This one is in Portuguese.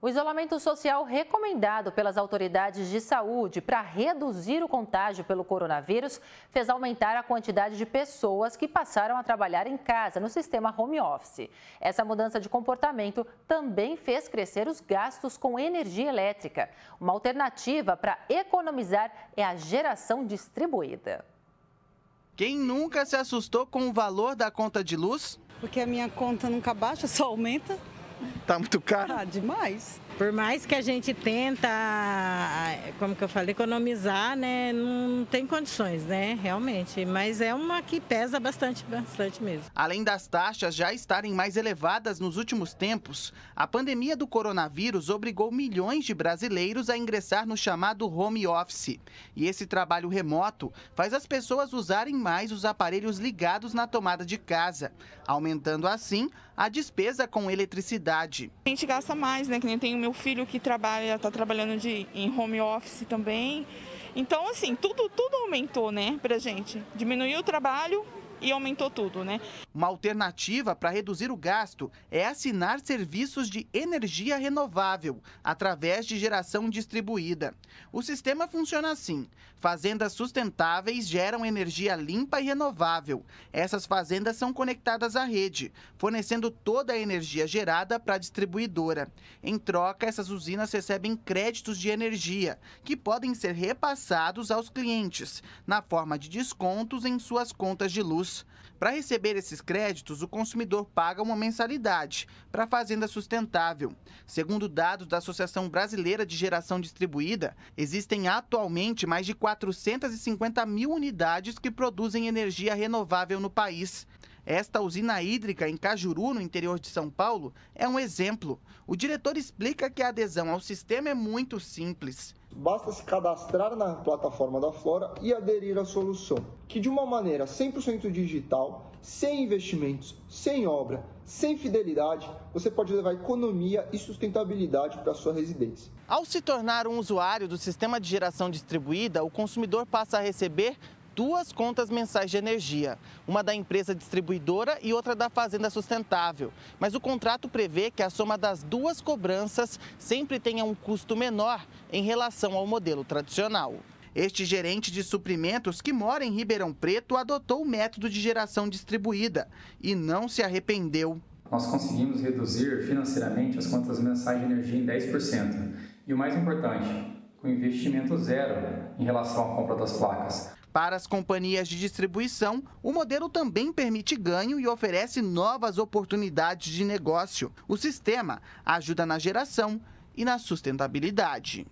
O isolamento social recomendado pelas autoridades de saúde para reduzir o contágio pelo coronavírus fez aumentar a quantidade de pessoas que passaram a trabalhar em casa no sistema home office. Essa mudança de comportamento também fez crescer os gastos com energia elétrica. Uma alternativa para economizar é a geração distribuída. Quem nunca se assustou com o valor da conta de luz? Porque a minha conta nunca baixa, só aumenta. Tá muito caro? Ah, demais. Por mais que a gente tenta, como que eu falei, economizar, né, não tem condições, né, realmente. Mas é uma que pesa bastante, bastante mesmo. Além das taxas já estarem mais elevadas nos últimos tempos, a pandemia do coronavírus obrigou milhões de brasileiros a ingressar no chamado home office. E esse trabalho remoto faz as pessoas usarem mais os aparelhos ligados na tomada de casa, aumentando assim a despesa com eletricidade. A gente gasta mais, né, que nem tem o meu filho que trabalha, está trabalhando de, em home office também. Então, assim, tudo, tudo aumentou, né, pra gente. Diminuiu o trabalho, e aumentou tudo, né? Uma alternativa para reduzir o gasto é assinar serviços de energia renovável através de geração distribuída. O sistema funciona assim: fazendas sustentáveis geram energia limpa e renovável. Essas fazendas são conectadas à rede, fornecendo toda a energia gerada para a distribuidora. Em troca, essas usinas recebem créditos de energia, que podem ser repassados aos clientes, na forma de descontos em suas contas de luz. Para receber esses créditos, o consumidor paga uma mensalidade para a fazenda sustentável. Segundo dados da Associação Brasileira de Geração Distribuída, existem atualmente mais de 450 mil unidades que produzem energia renovável no país. Esta usina hídrica em Cajuru, no interior de São Paulo, é um exemplo. O diretor explica que a adesão ao sistema é muito simples. Basta se cadastrar na plataforma da Flora e aderir à solução, que de uma maneira 100% digital, sem investimentos, sem obra, sem fidelidade, você pode levar economia e sustentabilidade para sua residência. Ao se tornar um usuário do sistema de geração distribuída, o consumidor passa a receber duas contas mensais de energia, uma da empresa distribuidora e outra da Fazenda Sustentável. Mas o contrato prevê que a soma das duas cobranças sempre tenha um custo menor em relação ao modelo tradicional. Este gerente de suprimentos que mora em Ribeirão Preto adotou o método de geração distribuída e não se arrependeu. Nós conseguimos reduzir financeiramente as contas mensais de energia em 10%. E o mais importante, com investimento zero em relação à compra das placas. Para as companhias de distribuição, o modelo também permite ganho e oferece novas oportunidades de negócio. O sistema ajuda na geração e na sustentabilidade.